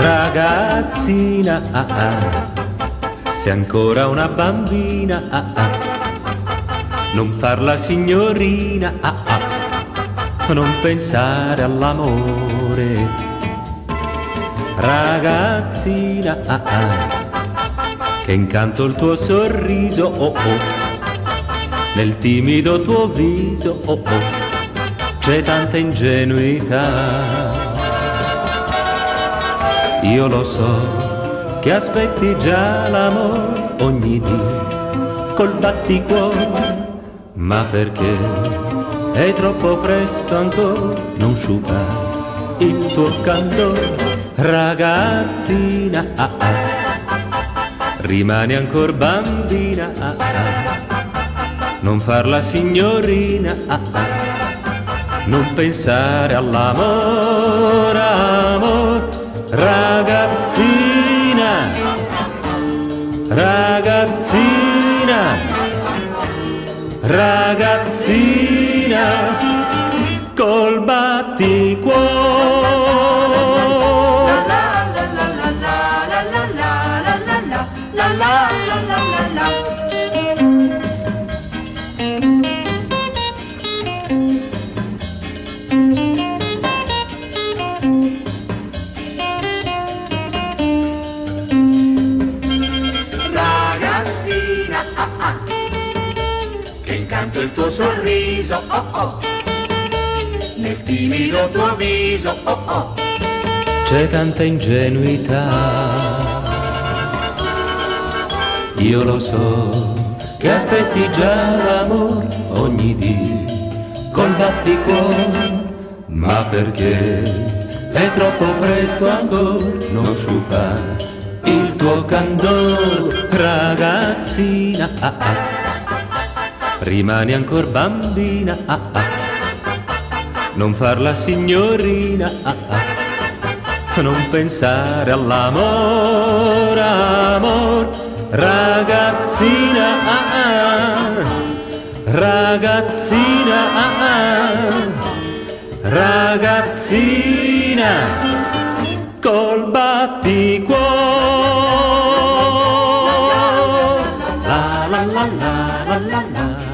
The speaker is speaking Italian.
Ragazzina, ah ah, sei ancora una bambina, ah ah, non farla signorina, ah ah, non pensare all'amore. Ragazzina, ah ah, che incanto il tuo sorriso, oh oh, nel timido tuo viso, oh oh, c'è tanta ingenuità. Io lo so che aspetti già l'amore ogni dì col batticuore, ma perché è troppo presto ancora non sciupare il tuo candore, ragazzina, ah ah, rimani ancora bambina, ah ah, non farla signorina, ah ah, non pensare all'amore, amore Ragazzina, ragazzina, ragazzina, col batticuore. Incanto il tuo sorriso, oh oh, nel timido tuo viso, oh oh. C'è tanta ingenuità. Io lo so che aspetti già l'amore ogni dì col batticuore, ma perché è troppo presto ancora non sciupare il tuo candore, ragazzina, ah ah, rimani ancora bambina, ah, ah. non farla signorina, ah, ah. non pensare all'amore, amor, ragazzina, ah, ah. ragazzina, ah, ah. ragazzina, col batticuore. la la la la la la